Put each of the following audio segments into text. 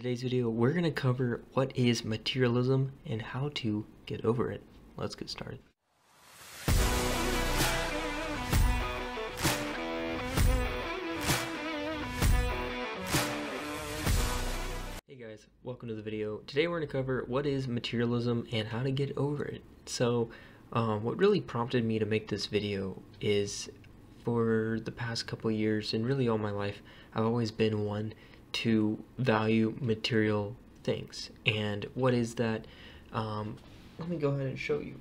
today's video, we're going to cover what is materialism and how to get over it. Let's get started. Hey guys, welcome to the video. Today we're going to cover what is materialism and how to get over it. So, um, what really prompted me to make this video is for the past couple years and really all my life, I've always been one to value material things. And what is that? Um, let me go ahead and show you.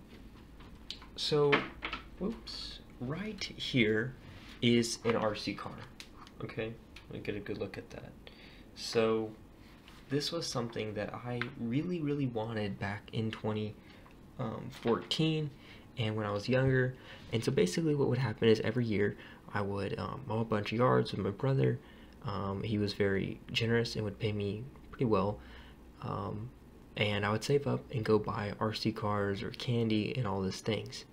So, whoops, right here is an RC car. Okay, let me get a good look at that. So, this was something that I really, really wanted back in 2014 um, and when I was younger. And so basically what would happen is every year I would um, mow a bunch of yards with my brother um, he was very generous and would pay me pretty well. Um, and I would save up and go buy RC cars or candy and all these things.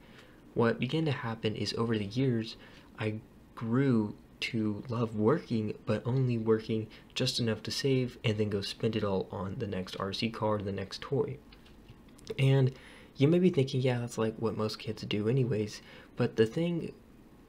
What began to happen is over the years, I grew to love working, but only working just enough to save and then go spend it all on the next RC car, the next toy. And you may be thinking, yeah, that's like what most kids do, anyways. But the thing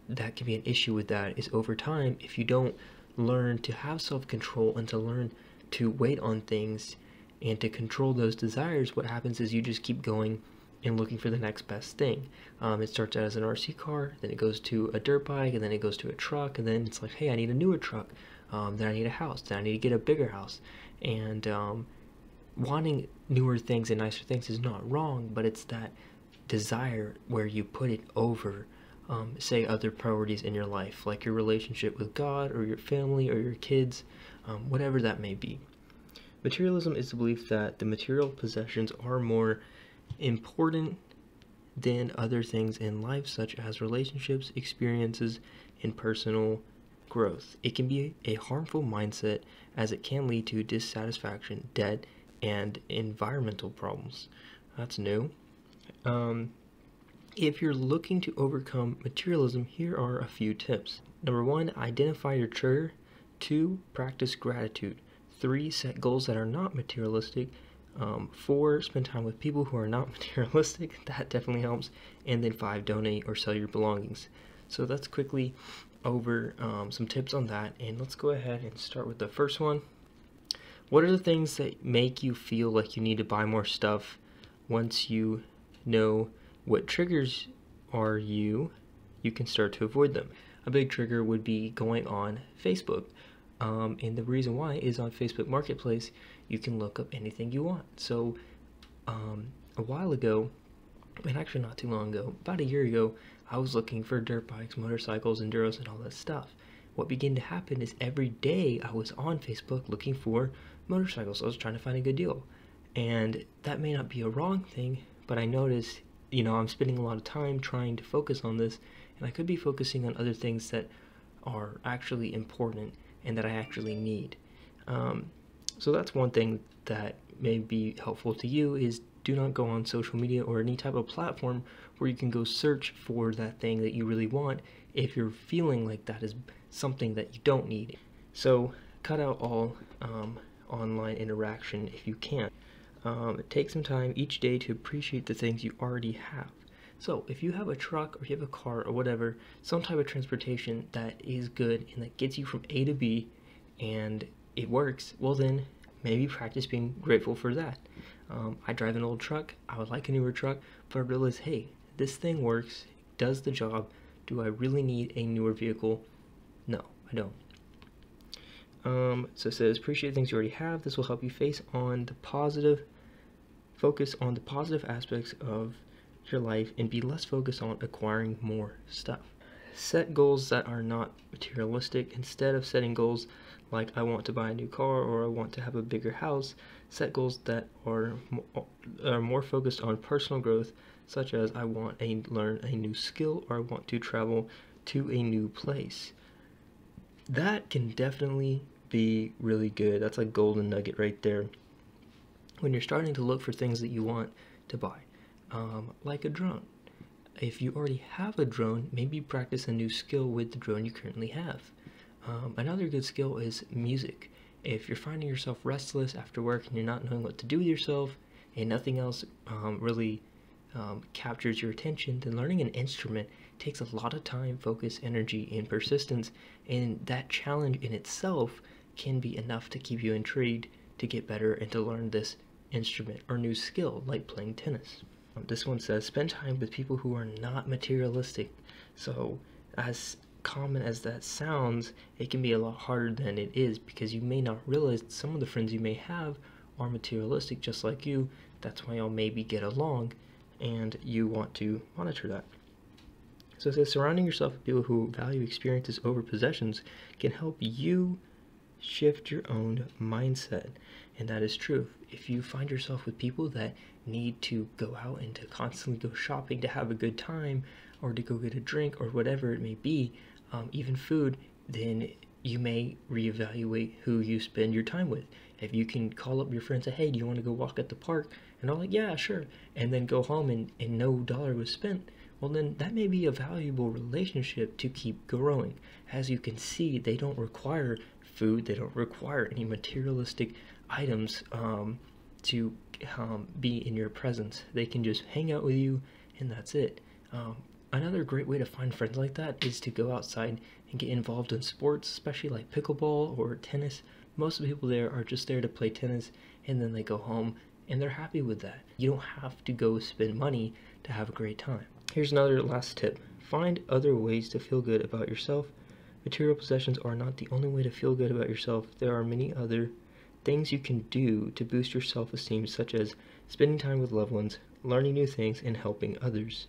that can be an issue with that is over time, if you don't learn to have self-control and to learn to wait on things and to control those desires, what happens is you just keep going and looking for the next best thing. Um, it starts out as an RC car, then it goes to a dirt bike, and then it goes to a truck, and then it's like, hey, I need a newer truck. Um, then I need a house. Then I need to get a bigger house. And um, wanting newer things and nicer things is not wrong, but it's that desire where you put it over um, say other priorities in your life, like your relationship with God or your family or your kids, um, whatever that may be. Materialism is the belief that the material possessions are more important than other things in life, such as relationships, experiences, and personal growth. It can be a harmful mindset as it can lead to dissatisfaction, debt, and environmental problems. That's new. Um, if you're looking to overcome materialism, here are a few tips. Number one, identify your trigger. Two, practice gratitude. Three, set goals that are not materialistic. Um, four, spend time with people who are not materialistic. That definitely helps. And then five, donate or sell your belongings. So let's quickly over um, some tips on that. And let's go ahead and start with the first one. What are the things that make you feel like you need to buy more stuff once you know what triggers are you, you can start to avoid them. A big trigger would be going on Facebook. Um, and the reason why is on Facebook Marketplace, you can look up anything you want. So um, a while ago, and actually not too long ago, about a year ago, I was looking for dirt bikes, motorcycles, enduros, and all that stuff. What began to happen is every day I was on Facebook looking for motorcycles. I was trying to find a good deal. And that may not be a wrong thing, but I noticed you know, I'm spending a lot of time trying to focus on this, and I could be focusing on other things that are actually important and that I actually need. Um, so that's one thing that may be helpful to you is do not go on social media or any type of platform where you can go search for that thing that you really want if you're feeling like that is something that you don't need. So cut out all um, online interaction if you can. Um, take some time each day to appreciate the things you already have. So, if you have a truck or you have a car or whatever, some type of transportation that is good and that gets you from A to B and it works, well, then maybe practice being grateful for that. Um, I drive an old truck, I would like a newer truck, but I realize, hey, this thing works, does the job. Do I really need a newer vehicle? No, I don't. Um, so it says, appreciate things you already have. This will help you face on the positive Focus on the positive aspects of your life and be less focused on acquiring more stuff. Set goals that are not materialistic. Instead of setting goals like I want to buy a new car or I want to have a bigger house, set goals that are are more focused on personal growth, such as I want to learn a new skill or I want to travel to a new place. That can definitely be really good. That's a golden nugget right there when you're starting to look for things that you want to buy, um, like a drone. If you already have a drone, maybe practice a new skill with the drone you currently have. Um, another good skill is music. if you're finding yourself restless after work and you're not knowing what to do with yourself and nothing else um, really um, captures your attention, then learning an instrument takes a lot of time, focus, energy, and persistence. And that challenge in itself can be enough to keep you intrigued to get better and to learn this instrument or new skill, like playing tennis. Um, this one says spend time with people who are not materialistic. So, as common as that sounds, it can be a lot harder than it is because you may not realize some of the friends you may have are materialistic just like you. That's why y'all maybe get along and you want to monitor that. So it says surrounding yourself with people who value experiences over possessions can help you shift your own mindset. And that is true. If you find yourself with people that need to go out and to constantly go shopping to have a good time or to go get a drink or whatever it may be, um, even food, then you may reevaluate who you spend your time with. If you can call up your friends and say, hey, do you want to go walk at the park? And I'm like, yeah, sure. And then go home and, and no dollar was spent. Well, then that may be a valuable relationship to keep growing. As you can see, they don't require food, they don't require any materialistic items um, to um, be in your presence. They can just hang out with you, and that's it. Um, another great way to find friends like that is to go outside and get involved in sports, especially like pickleball or tennis. Most of the people there are just there to play tennis and then they go home and they're happy with that. You don't have to go spend money to have a great time. Here's another last tip find other ways to feel good about yourself. Material possessions are not the only way to feel good about yourself, there are many other things you can do to boost your self esteem, such as spending time with loved ones, learning new things, and helping others.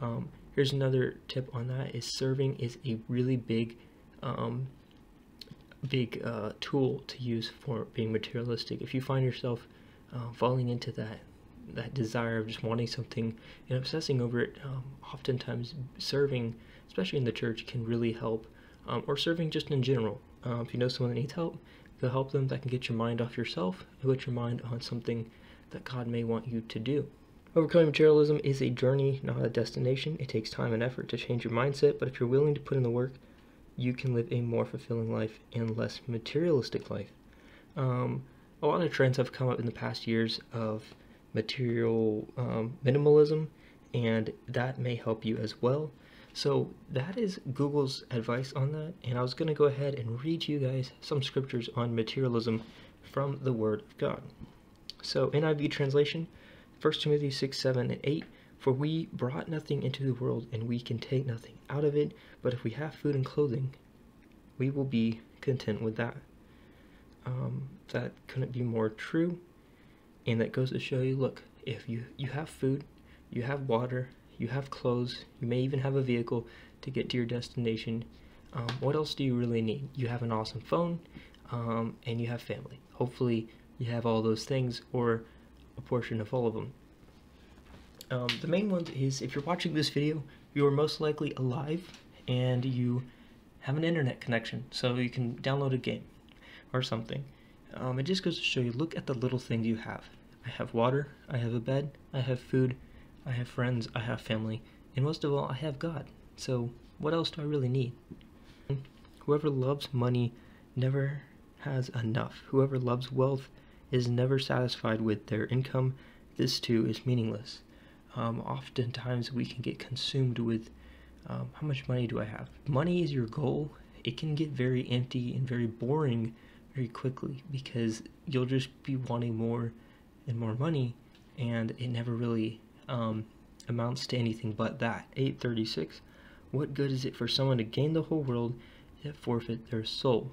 Um, here's another tip on that is serving is a really big um, big uh, tool to use for being materialistic. If you find yourself uh, falling into that that desire of just wanting something and obsessing over it um, oftentimes serving especially in the church can really help um, or serving just in general. Uh, if you know someone that needs help go help them. That can get your mind off yourself and put your mind on something that god may want you to do. Overcoming materialism is a journey, not a destination. It takes time and effort to change your mindset, but if you're willing to put in the work, you can live a more fulfilling life and less materialistic life. Um, a lot of trends have come up in the past years of material um, minimalism, and that may help you as well. So that is Google's advice on that, and I was going to go ahead and read to you guys some scriptures on materialism from the Word of God. So NIV translation 1 Timothy 6, 7, and 8. For we brought nothing into the world, and we can take nothing out of it. But if we have food and clothing, we will be content with that. Um, that couldn't be more true. And that goes to show you look, if you, you have food, you have water, you have clothes, you may even have a vehicle to get to your destination. Um, what else do you really need? You have an awesome phone, um, and you have family. Hopefully, you have all those things, or a portion of all of them. Um, the main ones is if you're watching this video, you are most likely alive and you have an internet connection, so you can download a game or something. Um, it just goes to show you, look at the little things you have. I have water, I have a bed, I have food, I have friends, I have family, and most of all, I have God. So what else do I really need? Whoever loves money never has enough. Whoever loves wealth is never satisfied with their income, this too is meaningless. Um, oftentimes we can get consumed with um, how much money do I have? Money is your goal. It can get very empty and very boring very quickly because you'll just be wanting more and more money, and it never really um, amounts to anything but that. 836. What good is it for someone to gain the whole world yet forfeit their soul?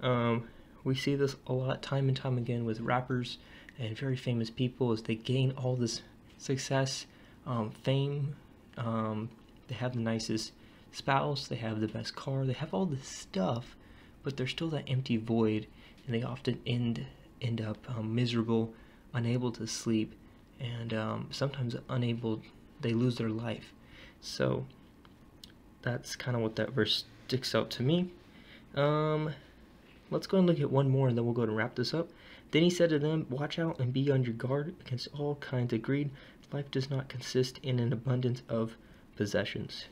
Um, we see this a lot time and time again with rappers and very famous people as they gain all this success, um, fame. Um, they have the nicest spouse, they have the best car, they have all this stuff, but there's still that empty void, and they often end end up um, miserable, unable to sleep, and um, sometimes unable. They lose their life. So that's kind of what that verse sticks out to me. Um, Let's go and look at one more and then we'll go and wrap this up. Then he said to them, Watch out and be on your guard against all kinds of greed. Life does not consist in an abundance of possessions.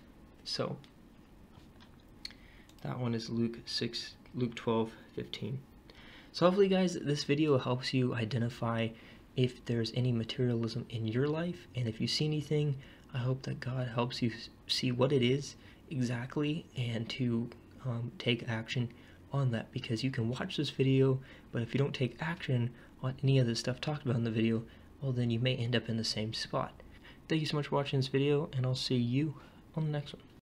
So, that one is Luke 6, Luke 12, 15. So hopefully guys, this video helps you identify if there's any materialism in your life and if you see anything, I hope that God helps you see what it is exactly and to um, take action on that because you can watch this video, but if you don't take action on any of the stuff talked about in the video, well then you may end up in the same spot. Thank you so much for watching this video and I'll see you on the next one.